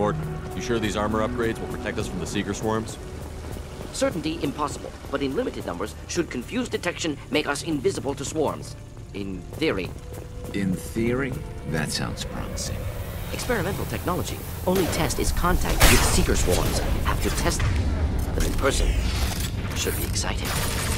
Mordin, you sure these armor upgrades will protect us from the Seeker swarms? Certainty impossible, but in limited numbers, should confused detection make us invisible to swarms. In theory. In theory, that sounds promising. Experimental technology. Only test is contact with seeker swarms. Have to test them in person. Should be exciting.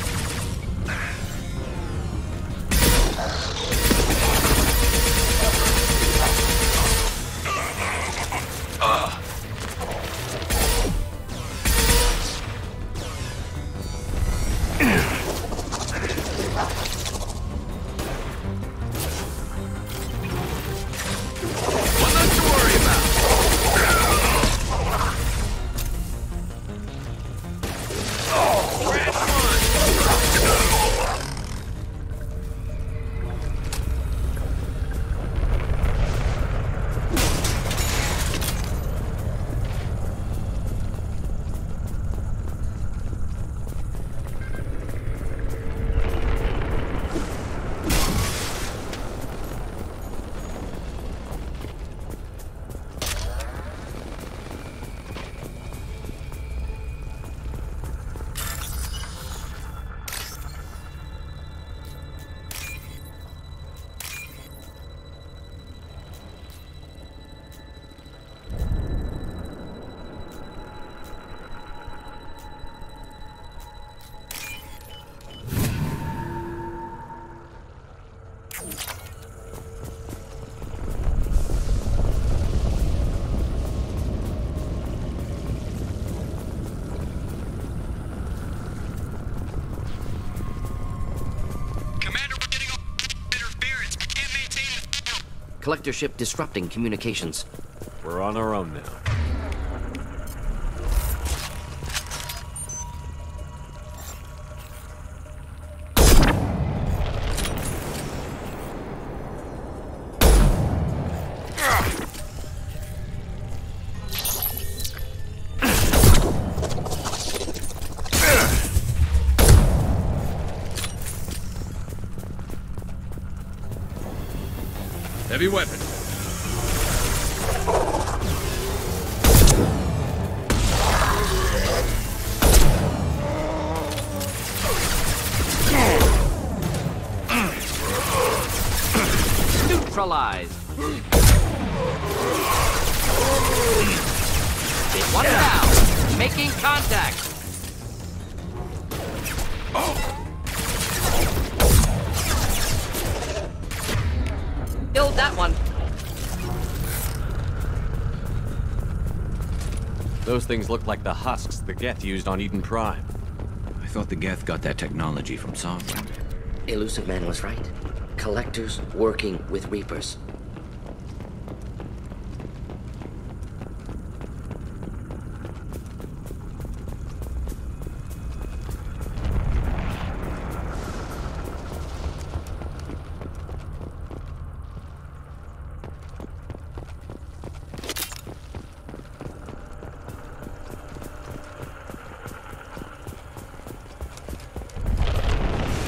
Collector ship disrupting communications. We're on our own now. Things look like the husks the Geth used on Eden Prime. I thought the Geth got that technology from Sovereign. Illusive Man was right. Collectors working with Reapers.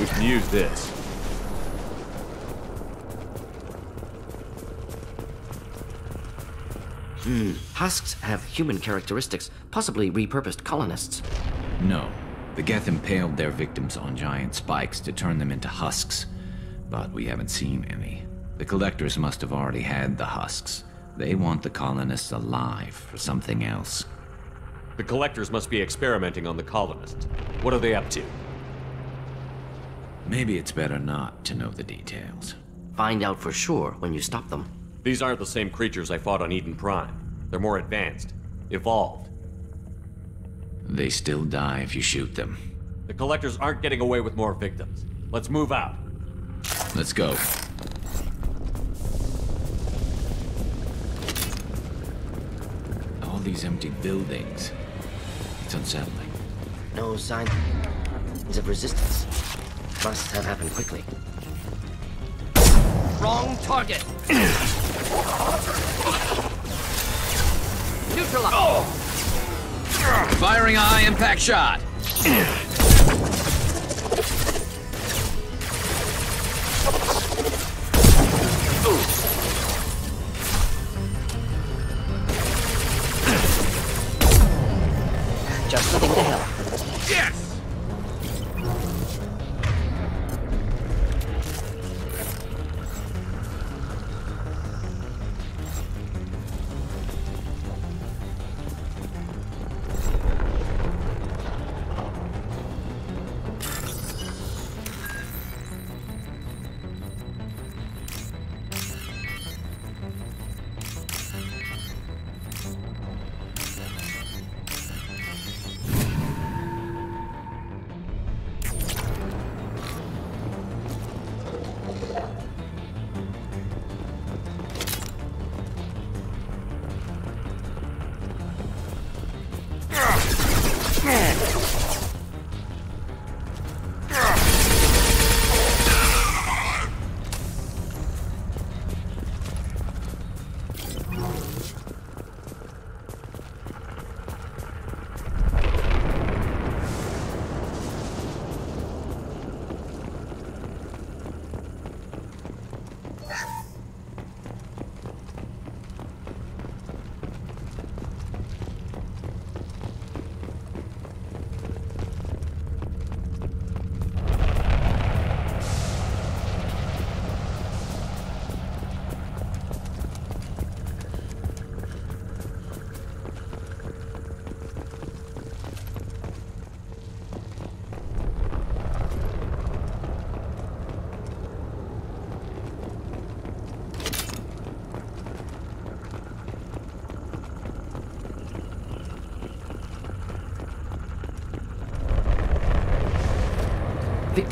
We can use this. Hmm. Husks have human characteristics, possibly repurposed colonists. No. The Geth impaled their victims on giant spikes to turn them into husks. But we haven't seen any. The collectors must have already had the husks. They want the colonists alive for something else. The collectors must be experimenting on the colonists. What are they up to? Maybe it's better not to know the details. Find out for sure when you stop them. These aren't the same creatures I fought on Eden Prime. They're more advanced, evolved. They still die if you shoot them. The collectors aren't getting away with more victims. Let's move out. Let's go. All these empty buildings. It's unsettling. No signs of resistance. Must have happened quickly. Wrong target! Neutralize! Firing a high impact shot!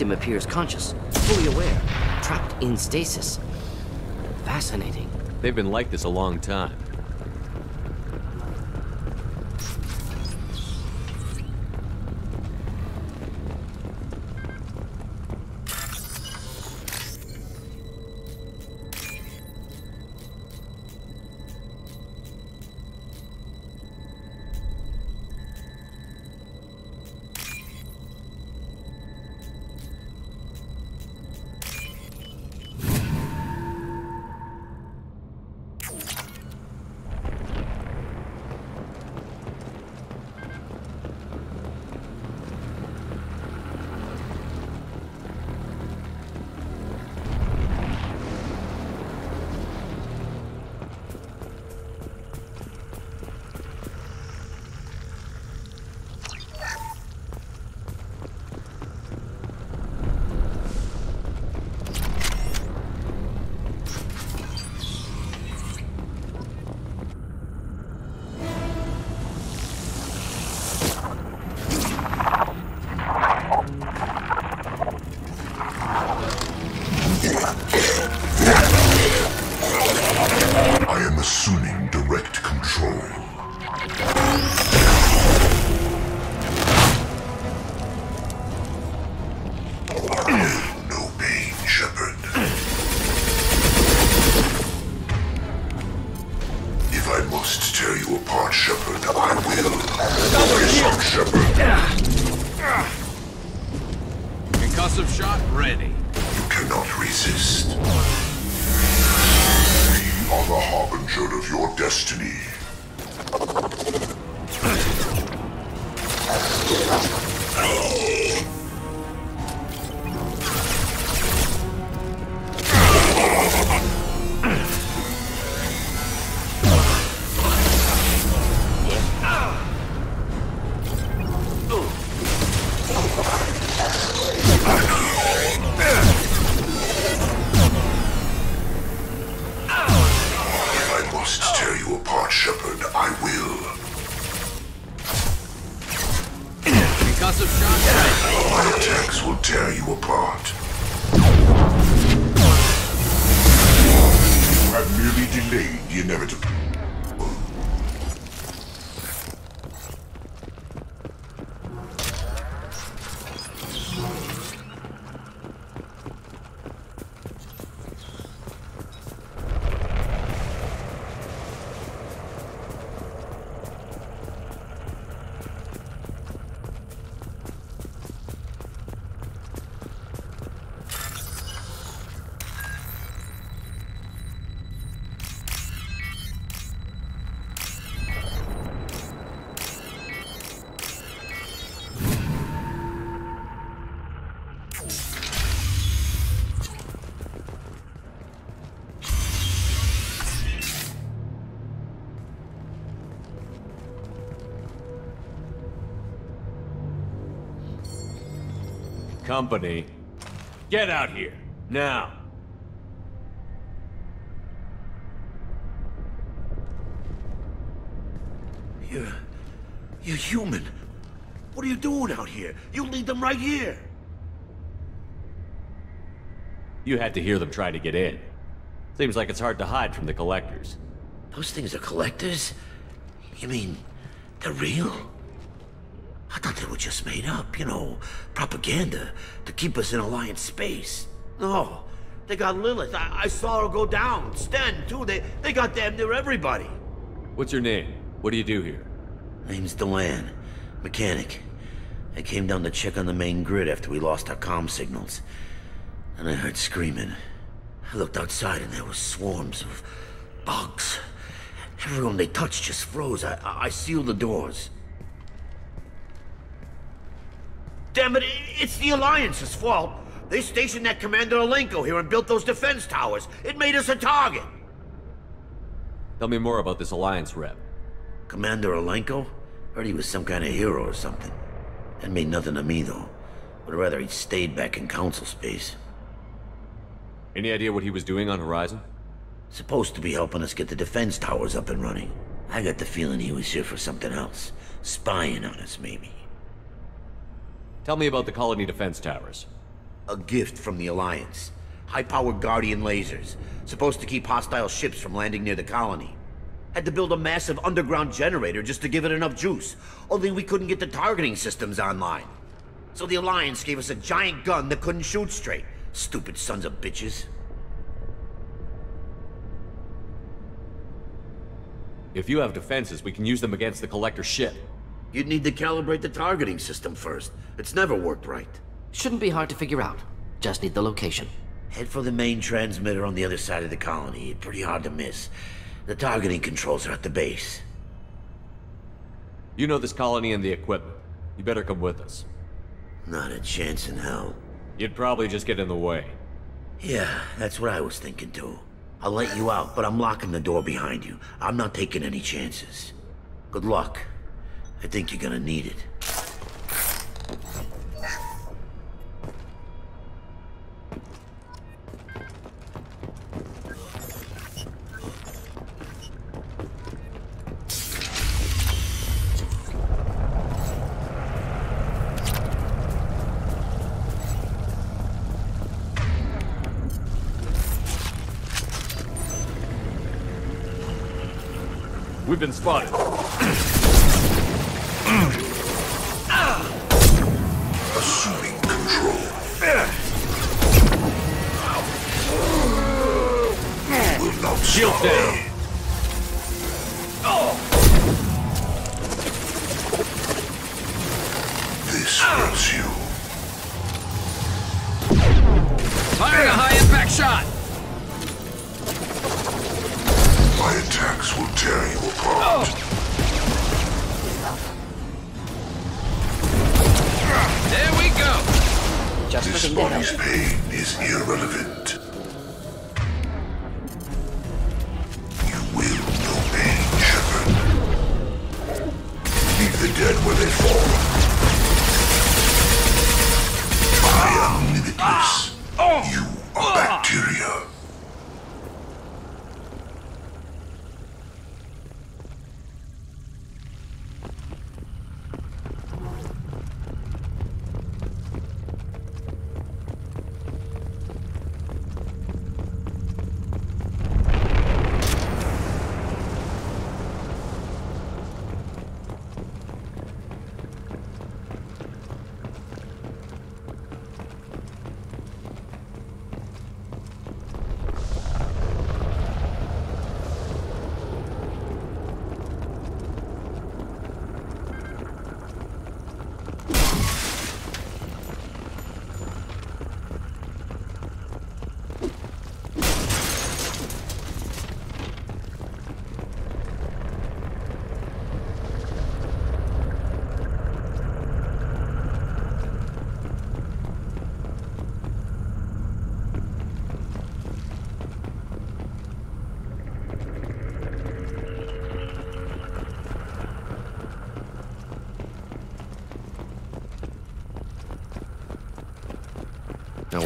Victim appears conscious, fully aware, trapped in stasis. Fascinating. They've been like this a long time. Company. Get out here. Now. You're... you're human. What are you doing out here? You lead them right here. You had to hear them try to get in. Seems like it's hard to hide from the collectors. Those things are collectors? You mean, they're real? I thought they were just made up, you know, propaganda to keep us in Alliance space. No, they got Lilith. I, I saw her go down. Sten, too. They, they got damn near everybody. What's your name? What do you do here? Name's Delan, mechanic. I came down to check on the main grid after we lost our comm signals. And I heard screaming. I looked outside and there were swarms of bugs. Everyone they touched just froze. I, I I sealed the doors. Damn it, it's the Alliance's fault. They stationed that Commander Alenko here and built those defense towers. It made us a target. Tell me more about this Alliance rep. Commander Alenko? Heard he was some kind of hero or something. That made nothing to me, though. Would rather he'd stayed back in Council space. Any idea what he was doing on Horizon? Supposed to be helping us get the defense towers up and running. I got the feeling he was here for something else. Spying on us, maybe. Tell me about the colony defense towers. A gift from the Alliance. High-powered GARDIAN lasers. Supposed to keep hostile ships from landing near the colony. Had to build a massive underground generator just to give it enough juice. Only we couldn't get the targeting systems online. So the Alliance gave us a giant gun that couldn't shoot straight. Stupid sons of bitches. If you have defenses, we can use them against the Collector ship. You'd need to calibrate the targeting system first. It's never worked right. Shouldn't be hard to figure out. Just need the location. Head for the main transmitter on the other side of the colony. Pretty hard to miss. The targeting controls are at the base. You know this colony and the equipment. You better come with us. Not a chance in hell. You'd probably just get in the way. Yeah, that's what I was thinking too. I'll let you out, but I'm locking the door behind you. I'm not taking any chances. Good luck. I think you're gonna need it. We've been spotted.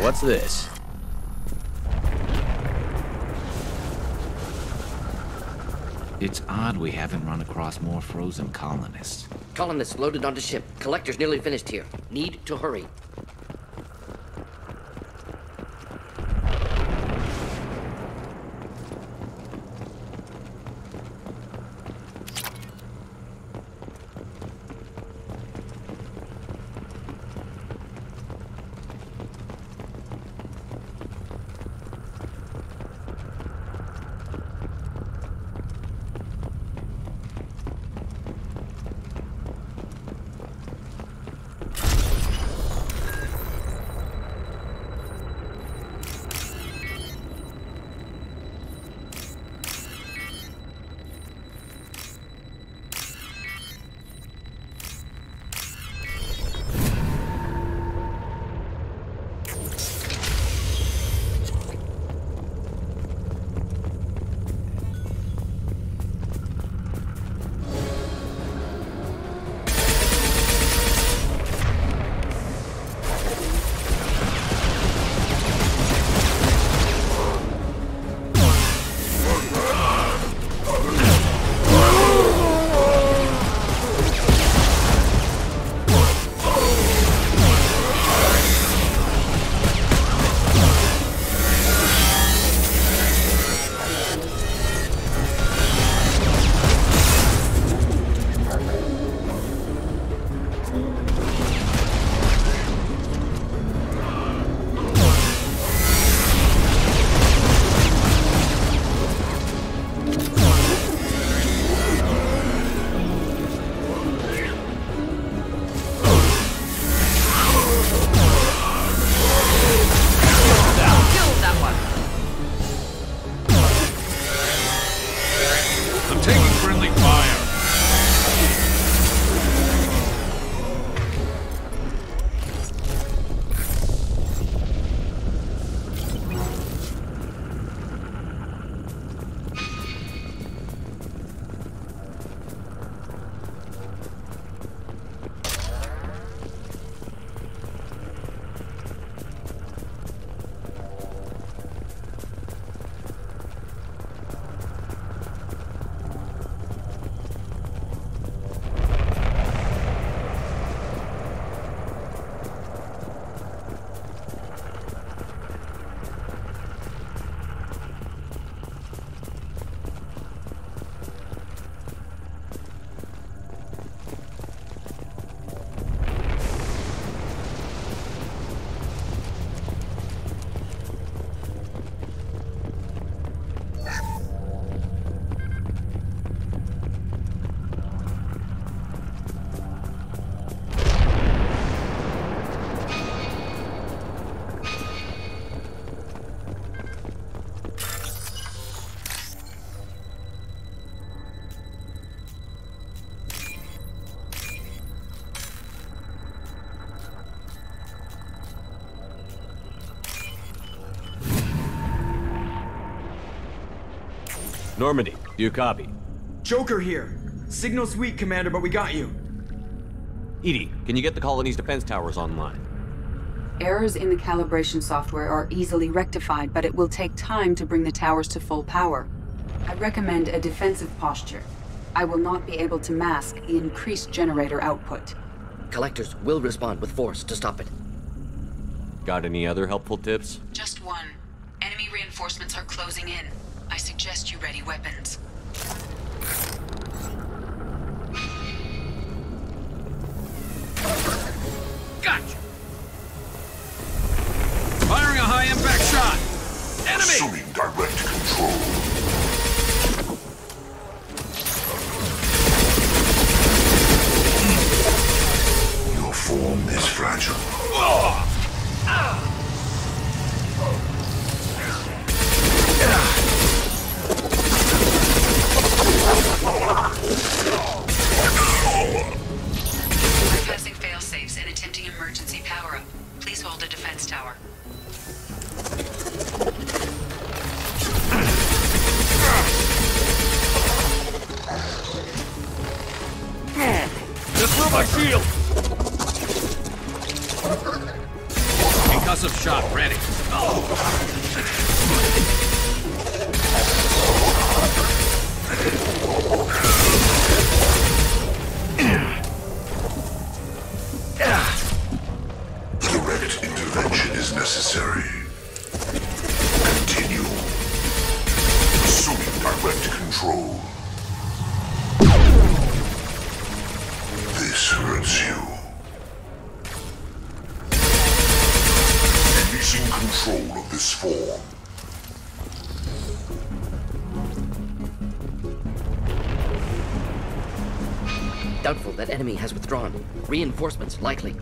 What's this? It's odd we haven't run across more frozen colonists. Colonists loaded onto ship. Collector's nearly finished here. Need to hurry. Normandy, do you copy? Joker here. Signal's weak, Commander, but we got you. EDI, can you get the colony's defense towers online? Errors in the calibration software are easily rectified, but it will take time to bring the towers to full power. I recommend a defensive posture. I will not be able to mask the increased generator output. Collectors will respond with force to stop it. Got any other helpful tips? Just one. Enemy reinforcements are closing in. Suggest you ready weapons. My shield! Concussive shot ready. Direct Reinforcements likely.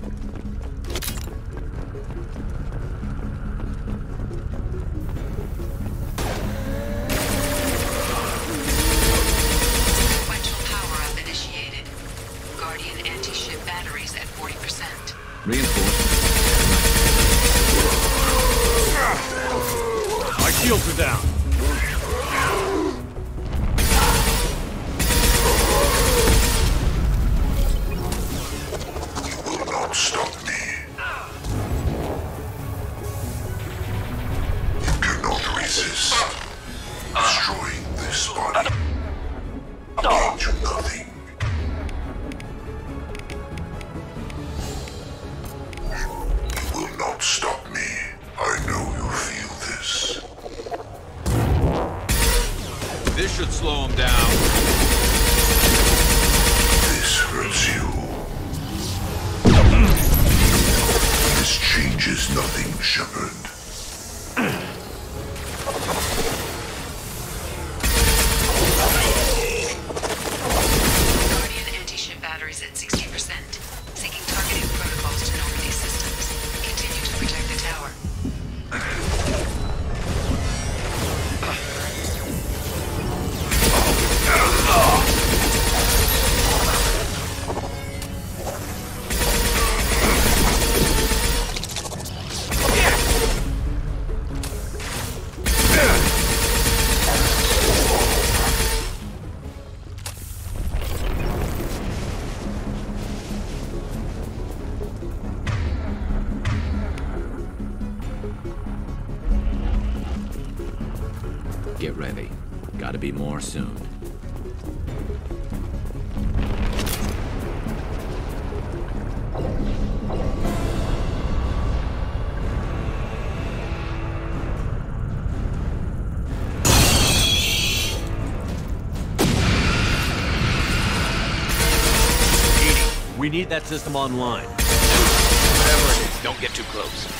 Need that system online. Whatever it is, don't get too close.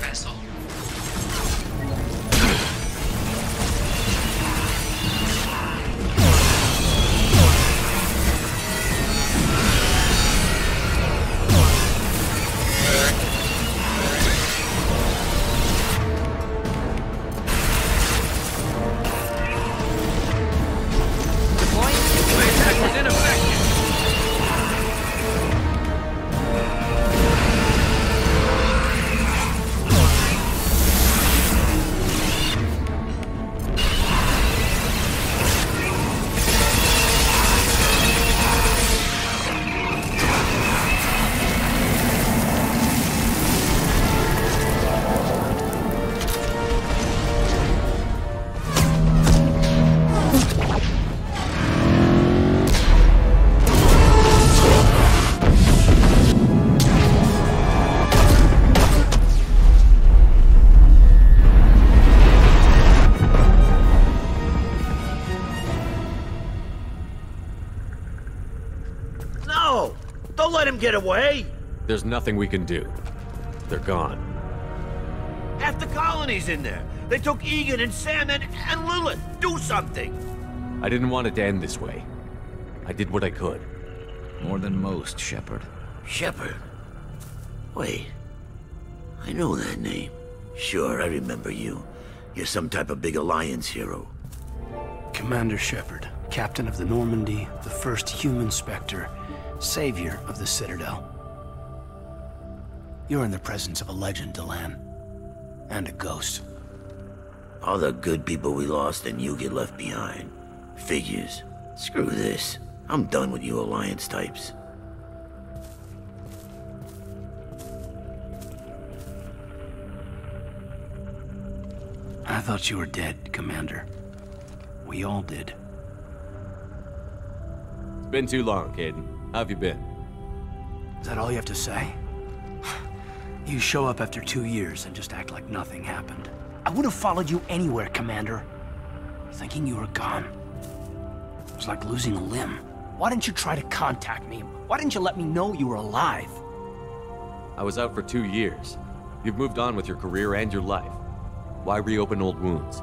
vessel. Get away? There's nothing we can do. They're gone. Half the colony's in there. They took Egan and Sam and, and Lilith. Do something. I didn't want it to end this way. I did what I could. More than most, Shepard. Shepard. Wait. I know that name. Sure, I remember you. You're some type of big Alliance hero. Commander Shepard, captain of the Normandy, the first human Spectre, savior of the Citadel. You're in the presence of a legend, Delan. And a ghost. All the good people we lost and you get left behind. Figures. Screw this. I'm done with you Alliance types. I thought you were dead, Commander. We all did. It's been too long, Kaidan. How have you been? Is that all you have to say? You show up after two years and just act like nothing happened. I would have followed you anywhere, Commander. Thinking you were gone. It was like losing a limb. Why didn't you try to contact me? Why didn't you let me know you were alive? I was out for two years. You've moved on with your career and your life. Why reopen old wounds?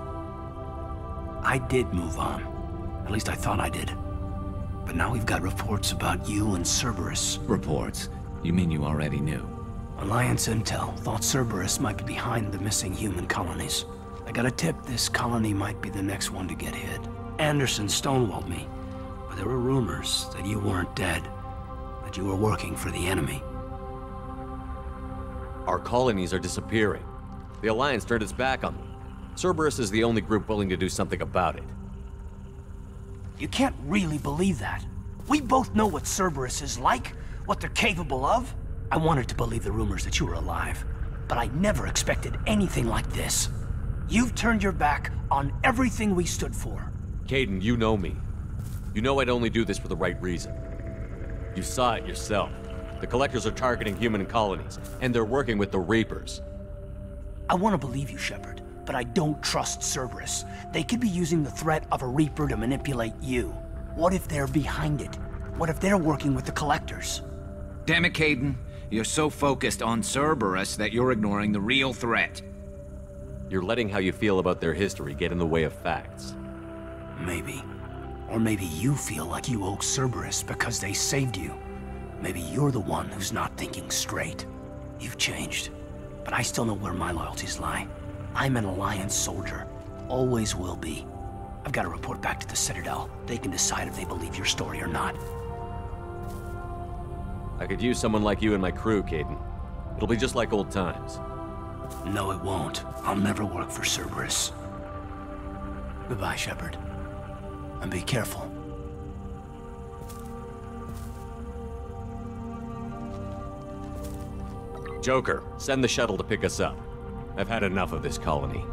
I did move on. At least I thought I did. But now we've got reports about you and Cerberus. Reports? You mean you already knew? Alliance Intel thought Cerberus might be behind the missing human colonies. I got a tip this colony might be the next one to get hit. Anderson stonewalled me, but there were rumors that you weren't dead, that you were working for the enemy. Our colonies are disappearing. The Alliance turned its back on them. Cerberus is the only group willing to do something about it. You can't really believe that. We both know what Cerberus is like, what they're capable of. I wanted to believe the rumors that you were alive, but I never expected anything like this. You've turned your back on everything we stood for. Kaidan, you know me. You know I'd only do this for the right reason. You saw it yourself. The Collectors are targeting human colonies, and they're working with the Reapers. I want to believe you, Shepard, but I don't trust Cerberus. They could be using the threat of a Reaper to manipulate you. What if they're behind it? What if they're working with the Collectors? Damn it, Kaidan. You're so focused on Cerberus that you're ignoring the real threat. You're letting how you feel about their history get in the way of facts. Maybe. Or maybe you feel like you owe Cerberus because they saved you. Maybe you're the one who's not thinking straight. You've changed. But I still know where my loyalties lie. I'm an Alliance soldier. Always will be. I've got to report back to the Citadel. They can decide if they believe your story or not. I could use someone like you in my crew, Kaidan. It'll be just like old times. No, it won't. I'll never work for Cerberus. Goodbye, Shepard. And be careful. Joker, send the shuttle to pick us up. I've had enough of this colony.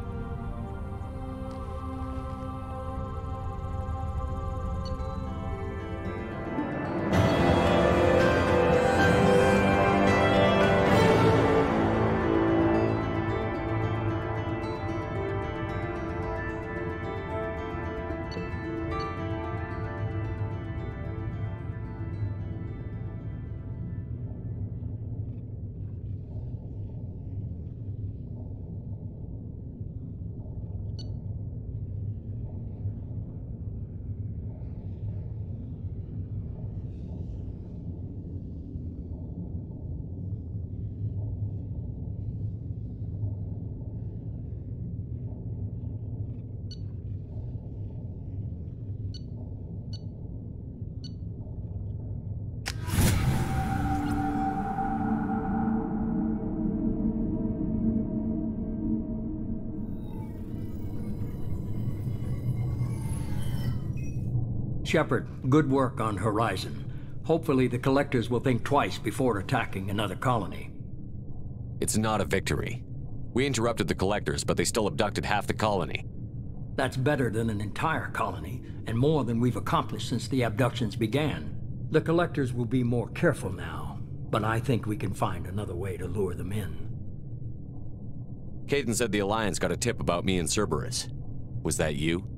Shepard, good work on Horizon. Hopefully the Collectors will think twice before attacking another colony. It's not a victory. We interrupted the Collectors, but they still abducted half the colony. That's better than an entire colony, and more than we've accomplished since the abductions began. The Collectors will be more careful now, but I think we can find another way to lure them in. Kaidan said the Alliance got a tip about me and Cerberus. Was that you?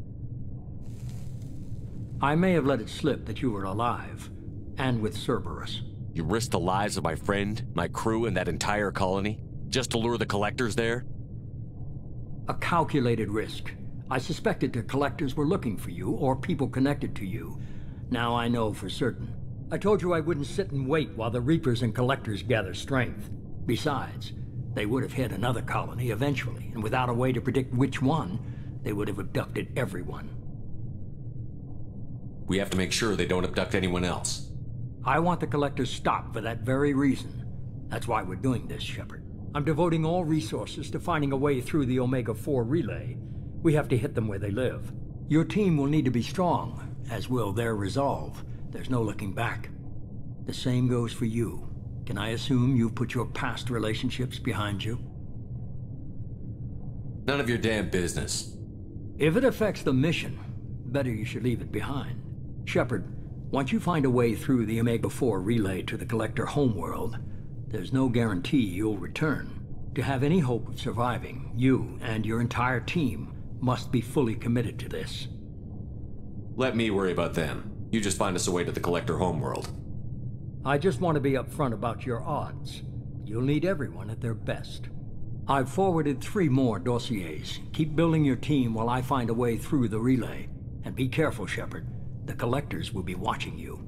I may have let it slip that you were alive, and with Cerberus. You risked the lives of my friend, my crew, and that entire colony? Just to lure the collectors there? A calculated risk. I suspected the collectors were looking for you, or people connected to you. Now I know for certain. I told you I wouldn't sit and wait while the Reapers and Collectors gather strength. Besides, they would have hit another colony eventually, and without a way to predict which one, they would have abducted everyone. We have to make sure they don't abduct anyone else. I want the Collectors stopped for that very reason. That's why we're doing this, Shepard. I'm devoting all resources to finding a way through the Omega-4 relay. We have to hit them where they live. Your team will need to be strong, as will their resolve. There's no looking back. The same goes for you. Can I assume you've put your past relationships behind you? None of your damn business. If it affects the mission, better you should leave it behind. Shepard, once you find a way through the Omega-4 relay to the Collector homeworld, there's no guarantee you'll return. To have any hope of surviving, you and your entire team must be fully committed to this. Let me worry about them. You just find us a way to the Collector homeworld. I just want to be upfront about your odds. You'll need everyone at their best. I've forwarded three more dossiers. Keep building your team while I find a way through the relay. And be careful, Shepard. The Collectors will be watching you.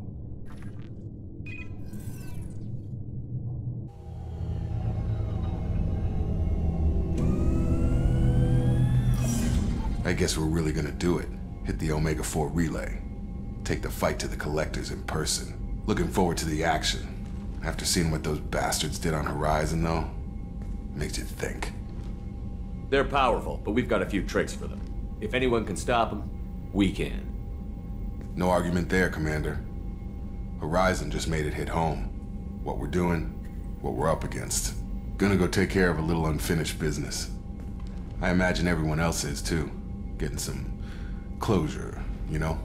I guess we're really gonna do it. Hit the Omega-4 relay. Take the fight to the Collectors in person. Looking forward to the action. After seeing what those bastards did on Horizon, though, makes you think. They're powerful, but we've got a few tricks for them. If anyone can stop them, we can. No argument there, Commander. Horizon just made it hit home. What we're doing, what we're up against. Gonna go take care of a little unfinished business. I imagine everyone else is too. Getting some closure, you know?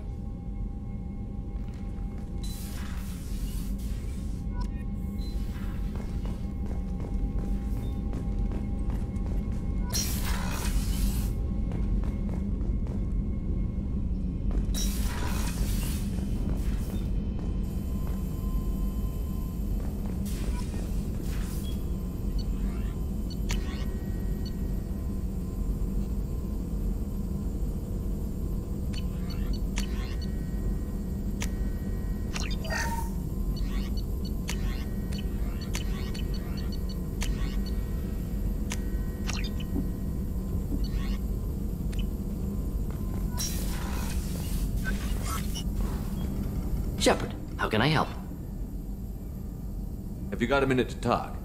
Got a minute to talk?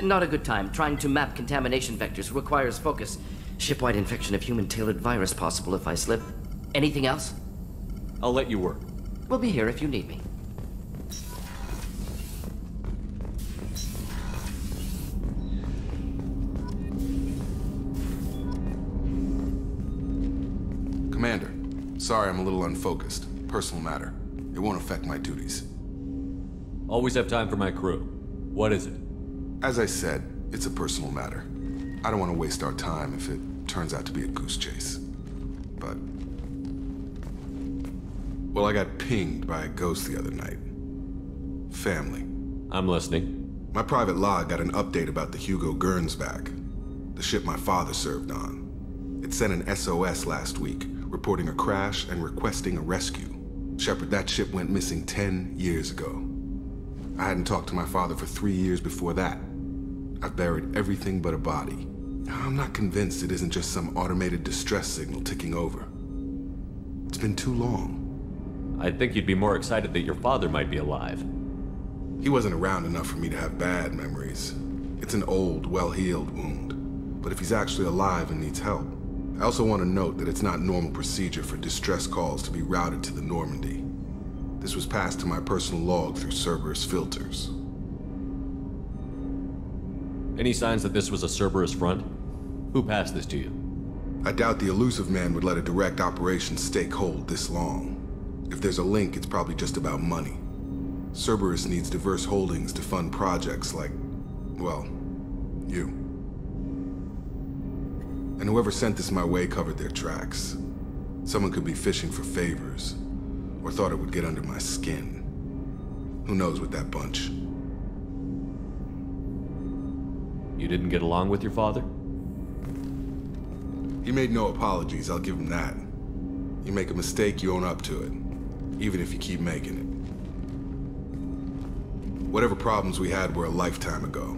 Not a good time. Trying to map contamination vectors requires focus. Shipwide infection of human-tailored virus possible if I slip. Anything else? I'll let you work. We'll be here if you need me. Commander, sorry I'm a little unfocused. Personal matter. It won't affect my duties. Always have time for my crew. What is it? As I said, it's a personal matter. I don't want to waste our time if it turns out to be a goose chase. But... Well, I got pinged by a ghost the other night. Family. I'm listening. My private log got an update about the Hugo Gernsback, the ship my father served on. It sent an SOS last week, reporting a crash and requesting a rescue. Shepard, that ship went missing 10 years ago. I hadn't talked to my father for three years before that. I've buried everything but a body. I'm not convinced it isn't just some automated distress signal ticking over. It's been too long. I think you'd be more excited that your father might be alive. He wasn't around enough for me to have bad memories. It's an old, well-healed wound. But if he's actually alive and needs help, I also want to note that it's not normal procedure for distress calls to be routed to the Normandy. This was passed to my personal log through Cerberus filters. Any signs that this was a Cerberus front? Who passed this to you? I doubt the Illusive Man would let a direct operation stake hold this long. If there's a link, it's probably just about money. Cerberus needs diverse holdings to fund projects like, well, you. And whoever sent this my way covered their tracks. Someone could be fishing for favors, or thought it would get under my skin. Who knows with that bunch? You didn't get along with your father? He made no apologies, I'll give him that. You make a mistake, you own up to it. Even if you keep making it. Whatever problems we had were a lifetime ago.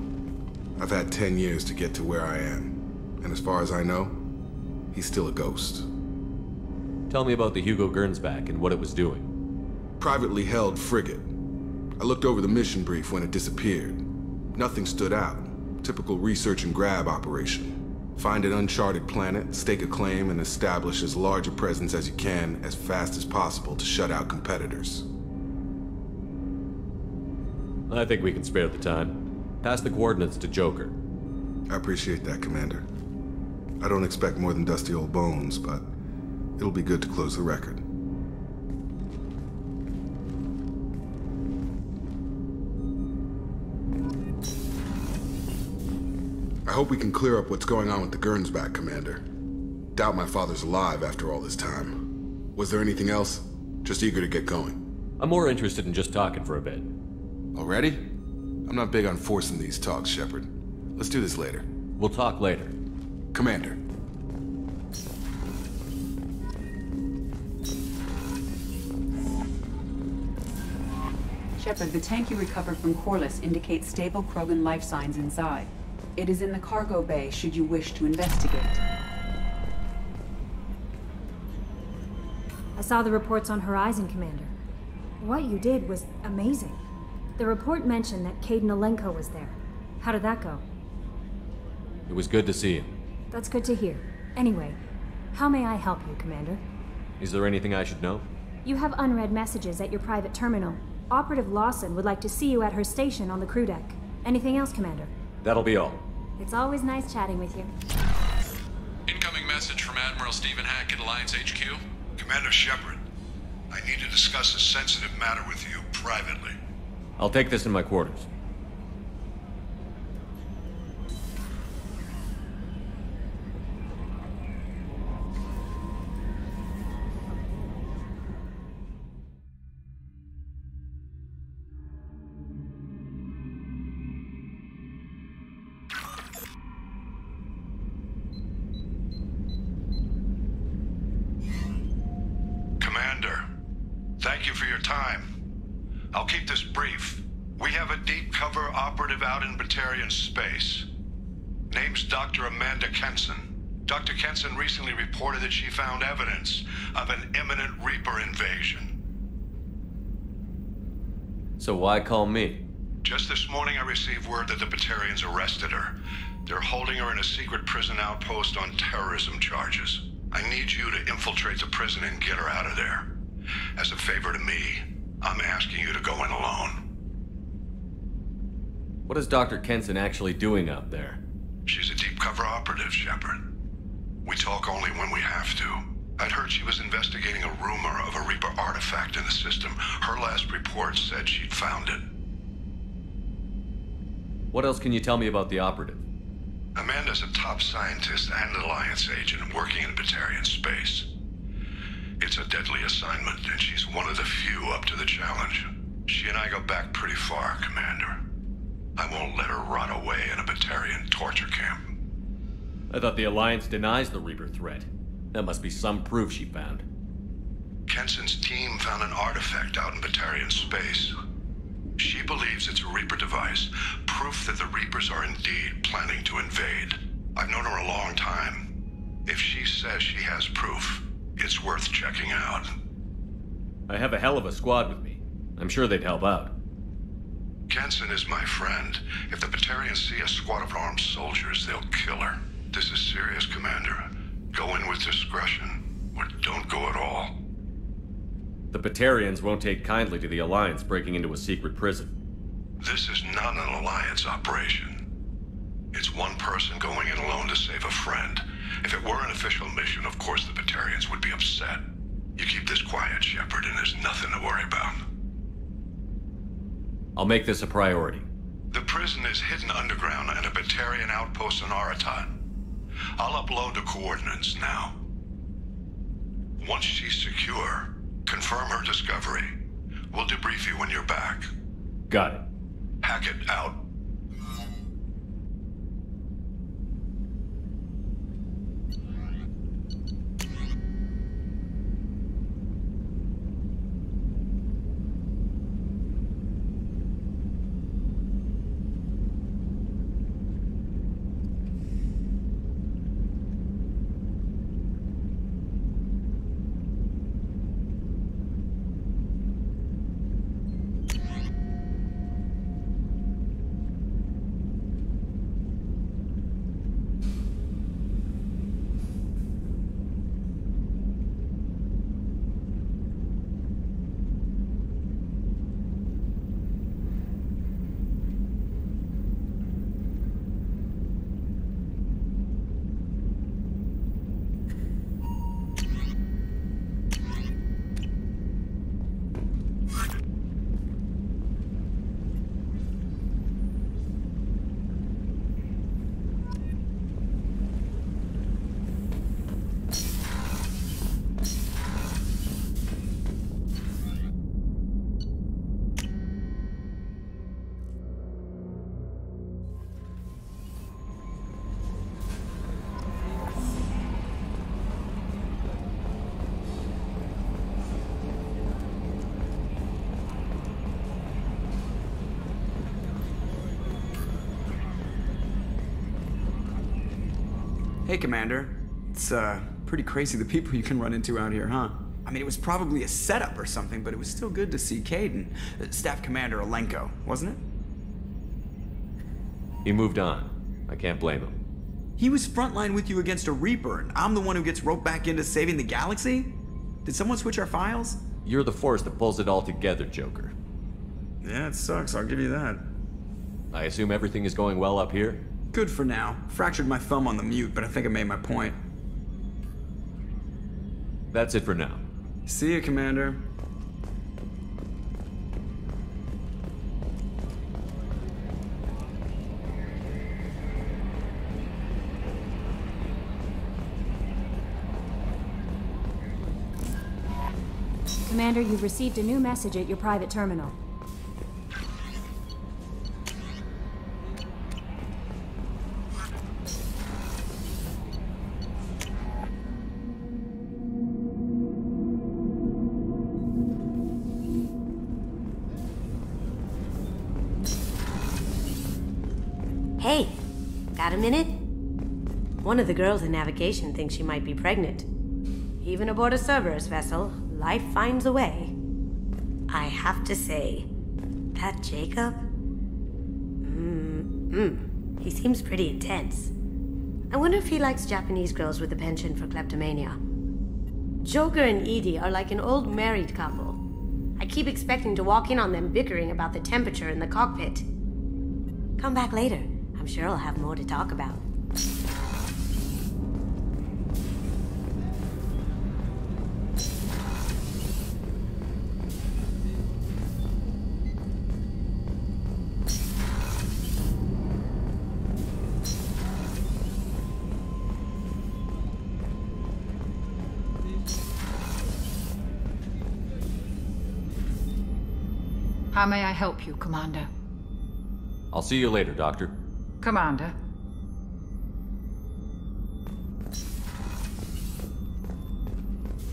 I've had 10 years to get to where I am. And as far as I know, he's still a ghost. Tell me about the Hugo Gernsback and what it was doing. Privately held frigate. I looked over the mission brief when it disappeared. Nothing stood out. Typical research and grab operation. Find an uncharted planet, stake a claim, and establish as large a presence as you can as fast as possible to shut out competitors. I think we can spare the time. Pass the coordinates to Joker. I appreciate that, Commander. I don't expect more than dusty old bones, but it'll be good to close the record. I hope we can clear up what's going on with the Gernsback, Commander. Doubt my father's alive after all this time. Was there anything else? Just eager to get going. I'm more interested in just talking for a bit. Already? I'm not big on forcing these talks, Shepard. Let's do this later. We'll talk later. Commander. Shepard, the tank you recovered from Korlus indicates stable Krogan life signs inside. It is in the cargo bay should you wish to investigate. I saw the reports on Horizon, Commander. What you did was amazing. The report mentioned that Kaidan Alenko was there. How did that go? It was good to see him. That's good to hear. Anyway, how may I help you, Commander? Is there anything I should know? You have unread messages at your private terminal. Operative Lawson would like to see you at her station on the crew deck. Anything else, Commander? That'll be all. It's always nice chatting with you. Incoming message from Admiral Stephen Hackett, Alliance HQ. Commander Shepard, I need to discuss a sensitive matter with you privately. I'll take this in my quarters. So why call me? Just this morning I received word that the Batarians arrested her. They're holding her in a secret prison outpost on terrorism charges. I need you to infiltrate the prison and get her out of there. As a favor to me, I'm asking you to go in alone. What is Dr. Kenson actually doing out there? She's a deep cover operative, Shepard. We talk only when we have to. I'd heard she was investigating a rumor of a Reaper artifact in the system. Her last report said she'd found it. What else can you tell me about the operative? Amanda's a top scientist and an Alliance agent working in Batarian space. It's a deadly assignment, and she's one of the few up to the challenge. She and I go back pretty far, Commander. I won't let her rot away in a Batarian torture camp. I thought the Alliance denies the Reaper threat. That must be some proof she found. Kenson's team found an artifact out in Batarian space. She believes it's a Reaper device, proof that the Reapers are indeed planning to invade. I've known her a long time. If she says she has proof, it's worth checking out. I have a hell of a squad with me. I'm sure they'd help out. Kenson is my friend. If the Batarians see a squad of armed soldiers, they'll kill her. This is serious, Commander. Go in with discretion, or don't go at all. The Batarians won't take kindly to the Alliance breaking into a secret prison. This is not an Alliance operation. It's one person going in alone to save a friend. If it were an official mission, of course the Batarians would be upset. You keep this quiet, Shepard, and there's nothing to worry about. I'll make this a priority. The prison is hidden underground in a Batarian outpost in Aratoht. I'll upload the coordinates now. Once she's secure, confirm her discovery. We'll debrief you when you're back. Got it. Hackett out. Hey, Commander. It's, uh, pretty crazy the people you can run into out here, huh? I mean, it was probably a setup or something, but it was still good to see Kaidan. Uh, Staff Commander Alenko, wasn't it? He moved on. I can't blame him. He was frontline with you against a Reaper, and I'm the one who gets roped back into saving the galaxy? Did someone switch our files? You're the force that pulls it all together, Joker. Yeah, it sucks, I'll give you that. I assume everything is going well up here? Good for now. Fractured my thumb on the mute, but I think I made my point. That's it for now. See you, Commander. Commander, you've received a new message at your private terminal. Minute? One of the girls in navigation thinks she might be pregnant. Even aboard a Cerberus vessel, life finds a way. I have to say, that Jacob? Mm, mm, he seems pretty intense. I wonder if he likes Japanese girls with a penchant for kleptomania. Joker and EDI are like an old married couple. I keep expecting to walk in on them bickering about the temperature in the cockpit. Come back later. I'm sure I'll have more to talk about. How may I help you, Commander? I'll see you later, Doctor. Commander.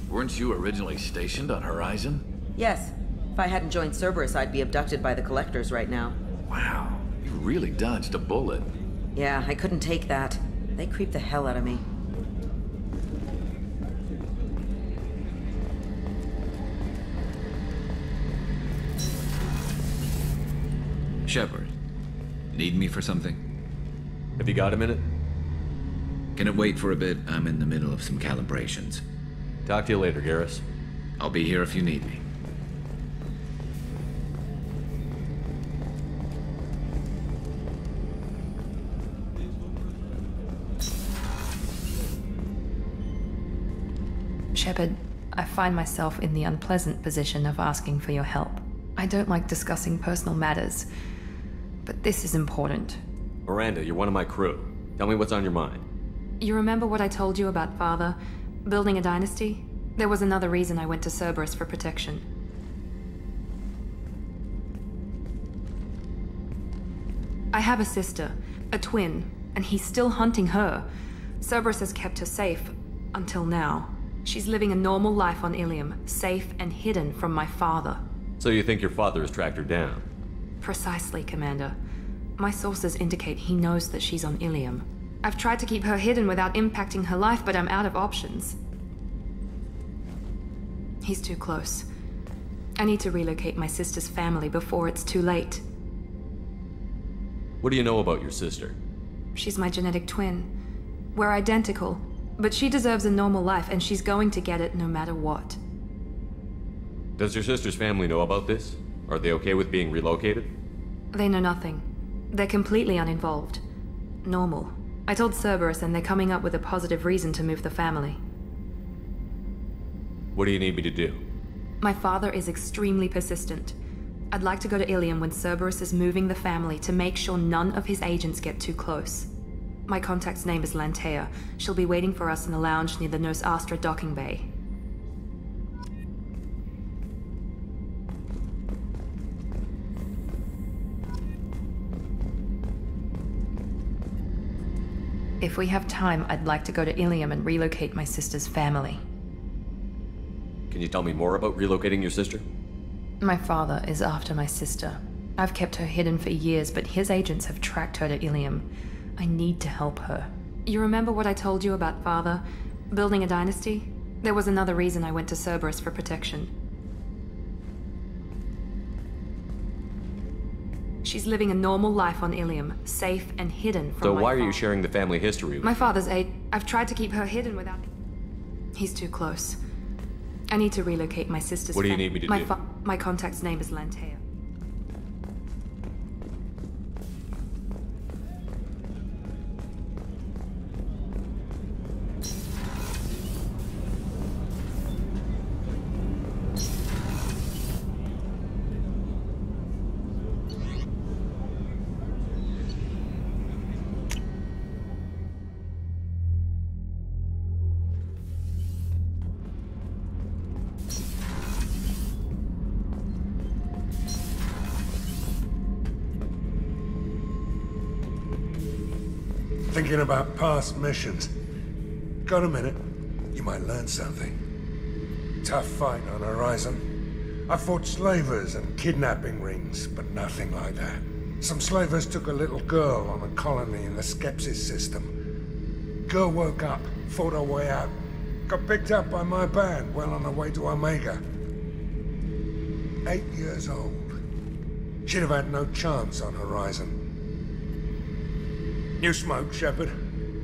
Weren't you originally stationed on Horizon? Yes. If I hadn't joined Cerberus, I'd be abducted by the Collectors right now. Wow, you really dodged a bullet. Yeah, I couldn't take that. They creep the hell out of me. Shepard, need me for something? Have you got a minute? Can it wait for a bit? I'm in the middle of some calibrations. Talk to you later, Garrus. I'll be here if you need me. Shepard, I find myself in the unpleasant position of asking for your help. I don't like discussing personal matters, but this is important. Miranda, you're one of my crew. Tell me what's on your mind. You remember what I told you about Father? Building a dynasty? There was another reason I went to Cerberus for protection. I have a sister, a twin, and he's still hunting her. Cerberus has kept her safe, until now. She's living a normal life on Ilium, safe and hidden from my father. So you think your father has tracked her down? Precisely, Commander. My sources indicate he knows that she's on Ilium. I've tried to keep her hidden without impacting her life, but I'm out of options. He's too close. I need to relocate my sister's family before it's too late. What do you know about your sister? She's my genetic twin. We're identical, but she deserves a normal life, and she's going to get it no matter what. Does your sister's family know about this? Are they okay with being relocated? They know nothing. They're completely uninvolved. Normal. I told Cerberus, and they're coming up with a positive reason to move the family. What do you need me to do? My father is extremely persistent. I'd like to go to Ilium when Cerberus is moving the family to make sure none of his agents get too close. My contact's name is Lanteia. She'll be waiting for us in the lounge near the Nos Astra docking bay. If we have time, I'd like to go to Ilium and relocate my sister's family. Can you tell me more about relocating your sister? My father is after my sister. I've kept her hidden for years, but his agents have tracked her to Ilium. I need to help her. You remember what I told you about father? Building a dynasty? There was another reason I went to Cerberus for protection. She's living a normal life on Ilium, safe and hidden from So why are you sharing the family history with My father's aide. I've tried to keep her hidden without. He's too close. I need to relocate my sister's. What do you need me to my do? my contact's name is Lanteia. About past missions. Got a minute? You might learn something. Tough fight on Horizon. I fought slavers and kidnapping rings, but nothing like that. Some slavers took a little girl on a colony in the Skepsis system. Girl woke up, fought her way out. Got picked up by my band well on her way to Omega. Eight years old. She'd have had no chance on Horizon. New smoke, Shepard?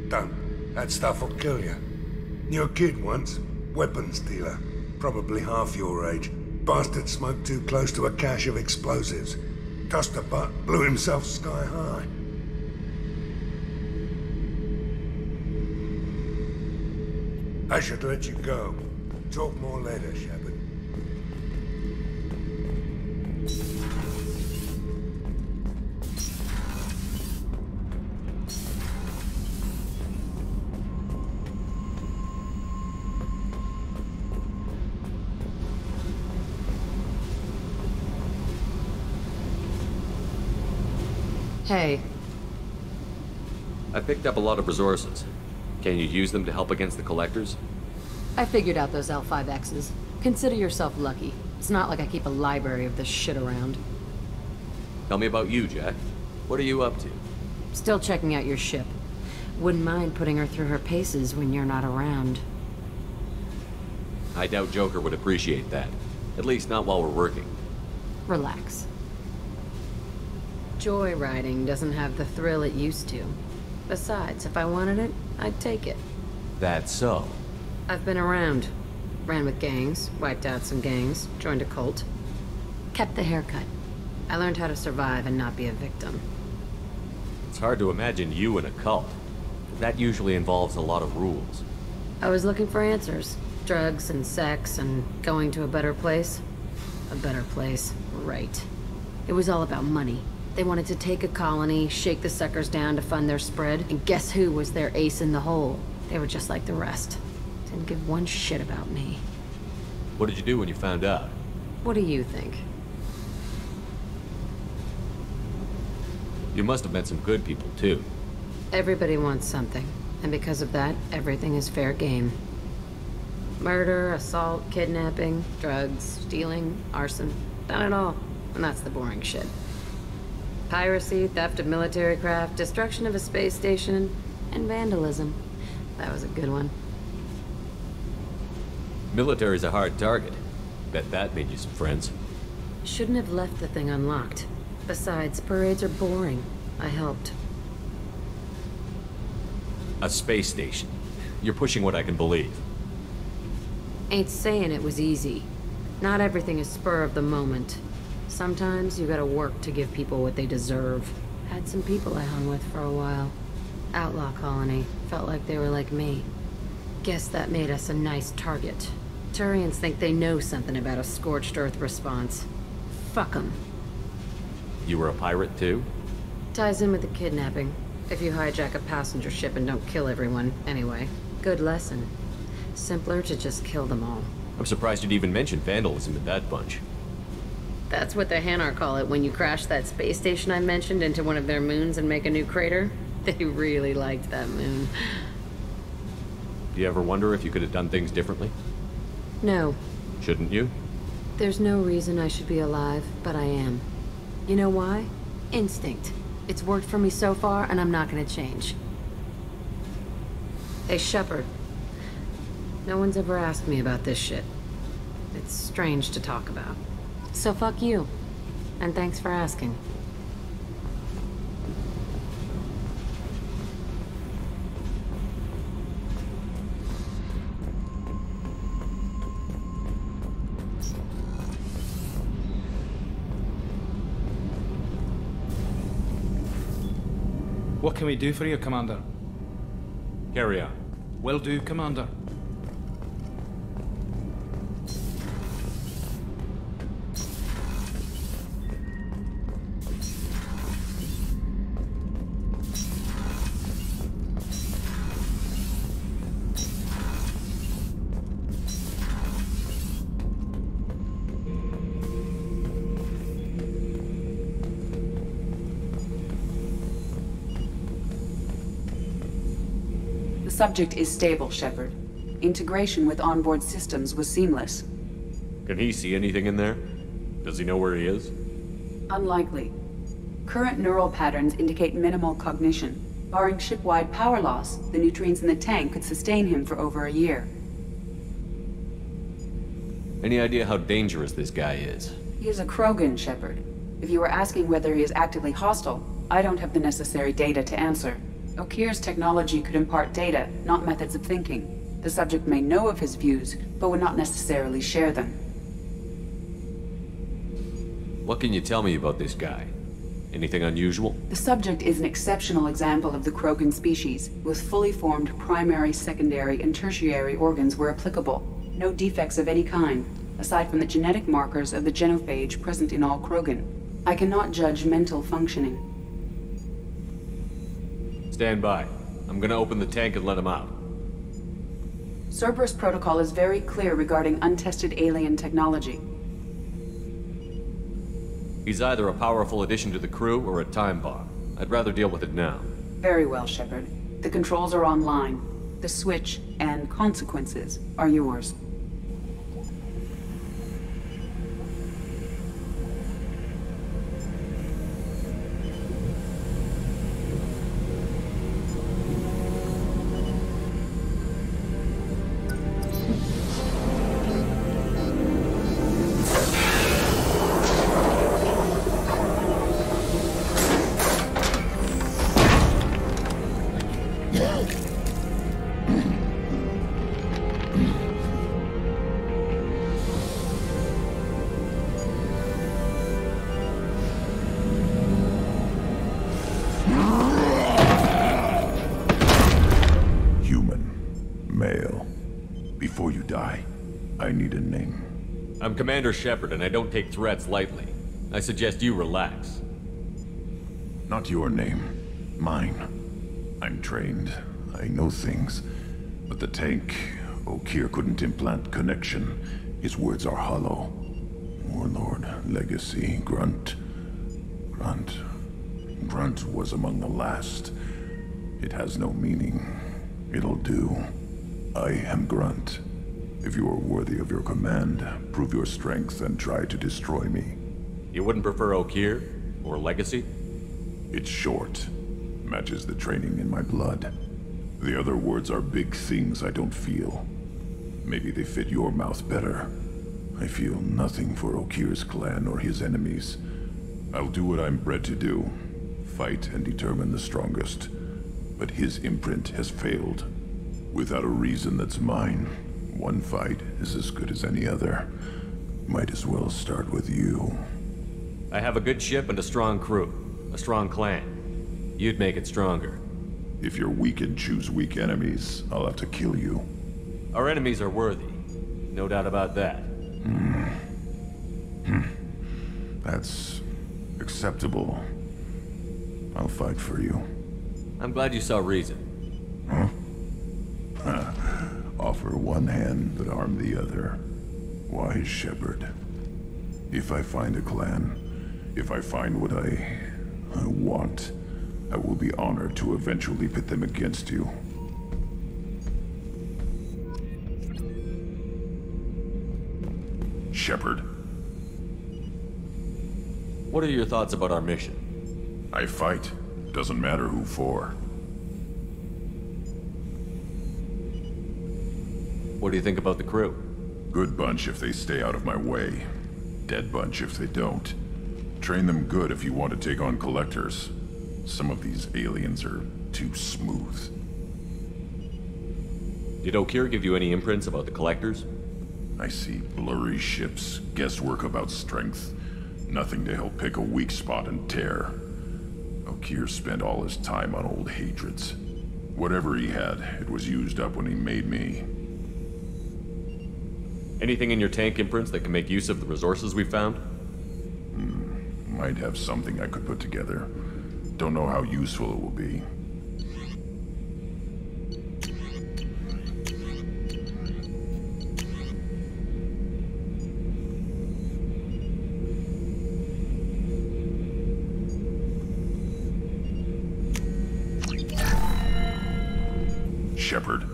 Don't. That stuff will kill you. A kid once. Weapons dealer. Probably half your age. Bastard smoked too close to a cache of explosives. Tossed a butt, blew himself sky high. I should let you go. Talk more later, Shepard. Hey, I picked up a lot of resources. Can you use them to help against the Collectors? I figured out those L5Xs. Consider yourself lucky. It's not like I keep a library of this shit around. Tell me about you, Jack. What are you up to? Still checking out your ship. Wouldn't mind putting her through her paces when you're not around. I doubt Joker would appreciate that. At least not while we're working. Relax. Joyriding doesn't have the thrill it used to. Besides, if I wanted it, I'd take it. That's so. I've been around. Ran with gangs, wiped out some gangs, joined a cult. Kept the haircut. I learned how to survive and not be a victim. It's hard to imagine you in a cult. That usually involves a lot of rules. I was looking for answers. Drugs and sex and going to a better place. A better place, right. It was all about money. They wanted to take a colony, shake the suckers down to fund their spread, and guess who was their ace in the hole? They were just like the rest. Didn't give one shit about me. What did you do when you found out? What do you think? You must have met some good people, too. Everybody wants something, and because of that, everything is fair game. Murder, assault, kidnapping, drugs, stealing, arson. Done it all. And that's the boring shit. Piracy, theft of military craft, destruction of a space station, and vandalism. That was a good one. Military's a hard target. Bet that made you some friends. Shouldn't have left the thing unlocked. Besides, parades are boring. I helped. A space station. You're pushing what I can believe. Ain't saying it was easy. Not everything is spur of the moment. Sometimes you gotta work to give people what they deserve. Had some people I hung with for a while. Outlaw colony. Felt like they were like me. Guess that made us a nice target. Turians think they know something about a scorched earth response. Fuck 'em. You were a pirate, too? Ties in with the kidnapping. If you hijack a passenger ship and don't kill everyone, anyway. Good lesson. Simpler to just kill them all. I'm surprised you'd even mention vandalism in that bunch. That's what the Hanar call it when you crash that space station I mentioned into one of their moons and make a new crater. They really liked that moon. Do you ever wonder if you could have done things differently? No, Shouldn't you? there's no reason I should be alive, but I am. You know why? Instinct. It's worked for me so far, and I'm not gonna change. Hey, Shepard. No one's ever asked me about this shit. It's strange to talk about. So fuck you. And thanks for asking. What can we do for you, Commander? Carry on. Will do, Commander. Subject is stable, Shepard. Integration with onboard systems was seamless. Can he see anything in there? Does he know where he is? Unlikely. Current neural patterns indicate minimal cognition. Barring ship-wide power loss, the nutrients in the tank could sustain him for over a year. Any idea how dangerous this guy is? He is a Krogan, Shepard. If you were asking whether he is actively hostile, I don't have the necessary data to answer. Okeer's technology could impart data, not methods of thinking. The subject may know of his views, but would not necessarily share them. What can you tell me about this guy? Anything unusual? The subject is an exceptional example of the Krogan species, with fully formed primary, secondary, and tertiary organs where applicable. No defects of any kind, aside from the genetic markers of the genophage present in all Krogan. I cannot judge mental functioning. Stand by. I'm gonna open the tank and let him out. Cerberus protocol is very clear regarding untested alien technology. He's either a powerful addition to the crew or a time bomb. I'd rather deal with it now. Very well, Shepard. The controls are online. The switch and consequences are yours. Commander Shepard, and I don't take threats lightly. I suggest you relax. Not your name. Mine. I'm trained. I know things. But the tank, Okeer couldn't implant connection. His words are hollow. Warlord, Legacy, Grunt. Grunt. Grunt was among the last. It has no meaning. It'll do. I am Grunt. If you are worthy of your command, prove your strength and try to destroy me. You wouldn't prefer Okeer? Or Legacy? It's short. Matches the training in my blood. The other words are big things I don't feel. Maybe they fit your mouth better. I feel nothing for Okeer's clan or his enemies. I'll do what I'm bred to do. Fight and determine the strongest. But his imprint has failed. Without a reason that's mine, one fight is as good as any other. Might as well start with you. I have a good ship and a strong crew. A strong clan. You'd make it stronger. If you're weak and choose weak enemies, I'll have to kill you. Our enemies are worthy. No doubt about that. Hmm. That's acceptable. I'll fight for you. I'm glad you saw reason. Huh? Offer one hand but arm the other. Wise Shepard. If I find a clan, if I find what I, I want, I will be honored to eventually pit them against you. Shepard, What are your thoughts about our mission? I fight. Doesn't matter who for. What do you think about the crew? Good bunch if they stay out of my way. Dead bunch if they don't. Train them good if you want to take on collectors. Some of these aliens are too smooth. Did Okeer give you any imprints about the collectors? I see blurry ships, guesswork about strength. Nothing to help pick a weak spot and tear. Okeer spent all his time on old hatreds. Whatever he had, it was used up when he made me. Anything in your tank imprints that can make use of the resources we found? Hmm. Might have something I could put together. Don't know how useful it will be. Shepard.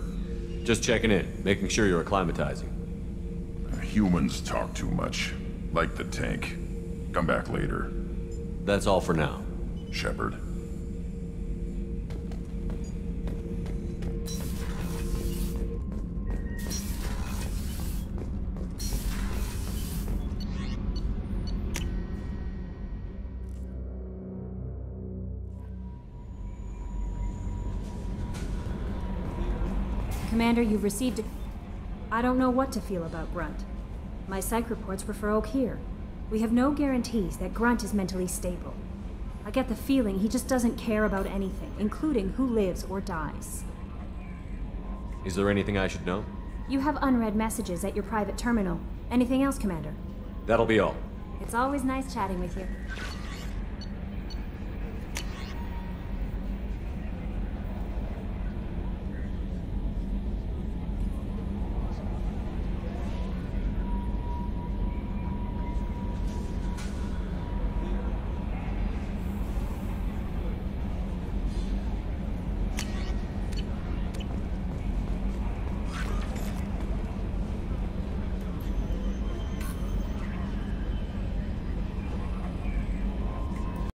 Just checking in, making sure you're acclimatizing. Humans talk too much. Like the tank. Come back later. That's all for now. Shepard. Commander, you've received a... I don't know what to feel about Grunt. My psych reports prefer here. We have no guarantees that Grunt is mentally stable. I get the feeling he just doesn't care about anything, including who lives or dies. Is there anything I should know? You have unread messages at your private terminal. Anything else, Commander? That'll be all. It's always nice chatting with you.